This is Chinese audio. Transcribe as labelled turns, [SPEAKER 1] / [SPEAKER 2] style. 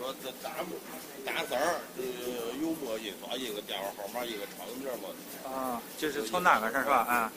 [SPEAKER 1] 说这大大字儿，这个油墨印刷一个电话号码，一个厂名嘛。
[SPEAKER 2] 啊，就是从那个上是吧？啊。